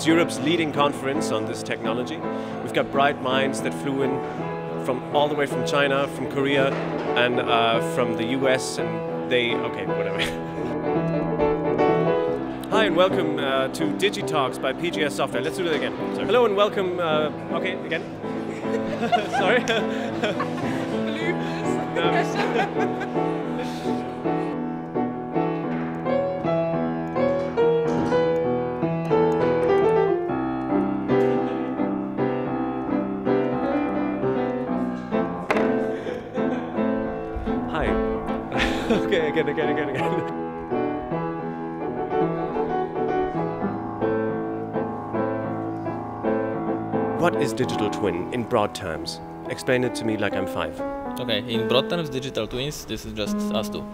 It's Europe's leading conference on this technology. We've got bright minds that flew in from all the way from China, from Korea, and uh, from the US, and they, okay, whatever. And welcome uh, to DigiTalks by PGS Software. Let's do it again. Sorry. Hello and welcome, uh, okay, again. Sorry. Hi. okay, again, again, again, again. What is digital twin in broad terms? Explain it to me like I'm five. Okay, in broad terms, digital twins, this is just us two.